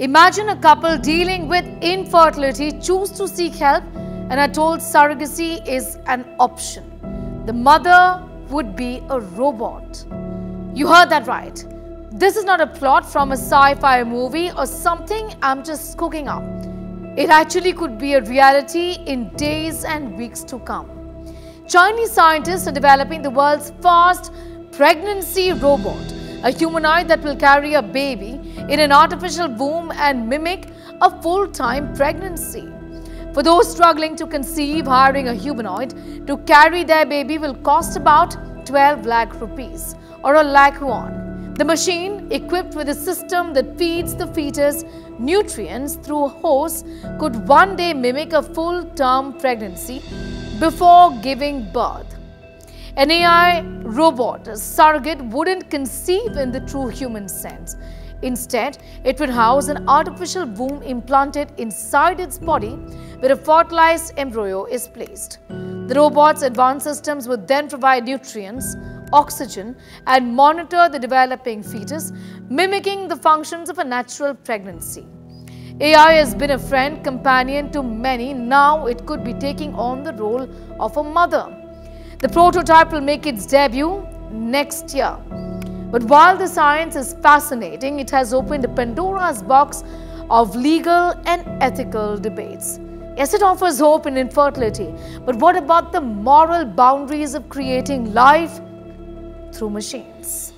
Imagine a couple dealing with infertility choose to seek help and are told surrogacy is an option. The mother would be a robot. You heard that right. This is not a plot from a sci-fi movie or something I'm just cooking up. It actually could be a reality in days and weeks to come. Chinese scientists are developing the world's first pregnancy robot, a humanoid that will carry a baby in an artificial womb and mimic a full-time pregnancy. For those struggling to conceive, hiring a humanoid to carry their baby will cost about 12 lakh rupees or a lakh yuan. The machine, equipped with a system that feeds the fetus nutrients through a hose, could one day mimic a full-term pregnancy before giving birth. An AI robot, a surrogate, wouldn't conceive in the true human sense. Instead, it would house an artificial womb implanted inside its body where a fertilized embryo is placed. The robot's advanced systems would then provide nutrients, oxygen and monitor the developing fetus, mimicking the functions of a natural pregnancy. AI has been a friend, companion to many. Now it could be taking on the role of a mother. The prototype will make its debut next year. But while the science is fascinating, it has opened a Pandora's box of legal and ethical debates. Yes, it offers hope in infertility, but what about the moral boundaries of creating life through machines?